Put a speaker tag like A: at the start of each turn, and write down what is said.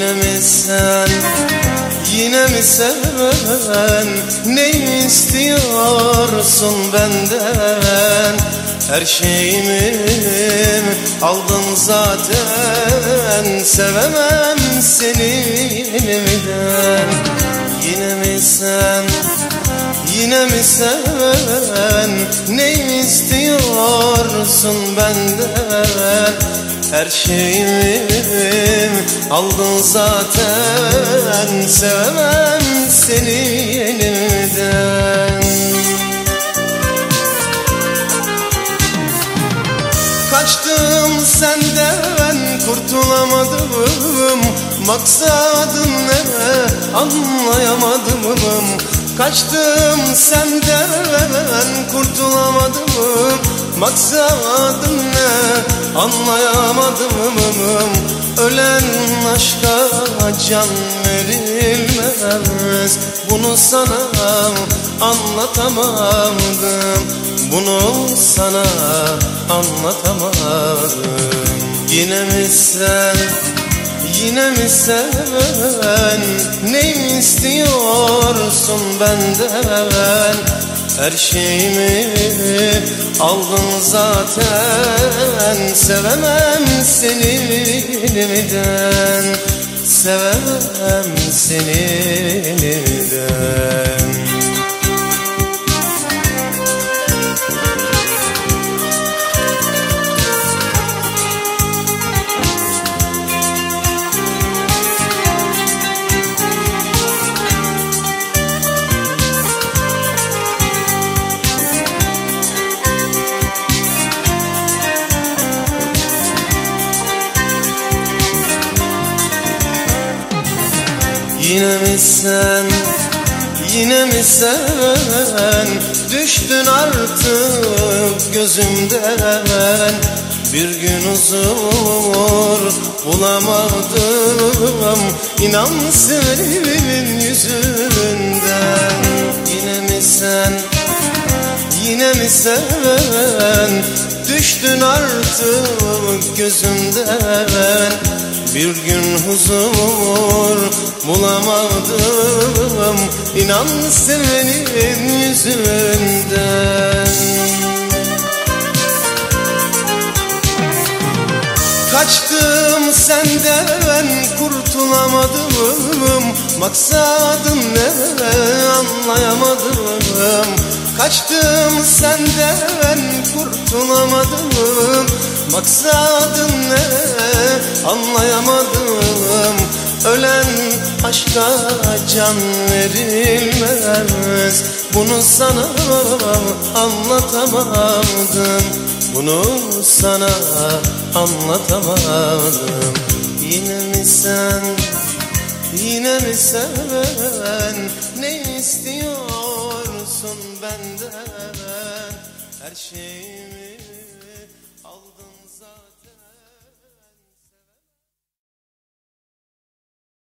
A: Yine mi sen? Yine mi sen? Ne istiyorsun benden? Her şeyimi aldın zaten. Sevemem seni yeniden. Yine mi sen? Yine mi sen? Ne istiyorsun benden Her şeyimi aldın zaten Sevmem seni yeniden. Kaçtım senden kurtulamadım. Maksadın ne anlayamadım. Kaçtım senden kurtulamadım Maksadın ne? Anlayamadım Ölen aşka can verilmez. Bunu sana anlatamadım Bunu sana anlatamadım Yine mi sen? Yine mi sen? Ne istiyorsun benden Her şeyimi aldın zaten. Sevemem seni yeniden. Sevemem seni Yine mi sen, yine mi sen? Düştün artık gözümden. Bir gün huzur bulamadım. İnan senin yüzünden. Yine mi sen, yine mi sen? Düştün artık gözümden bir gün huzur bulamadım. İnan senin yüzünden. Kaçtım senden kurtulamadım. Maksadın ne anlayamadım. Kaçtım senden kurtulamadım. Maksadın ne anlayamadım. Ölen aşka can verilmez. Bunu sana anlatamadım. Bunu sana anlatamadım. Yine mi sen, yine mi sen? Ne istiyorsun benden? Her şeyimi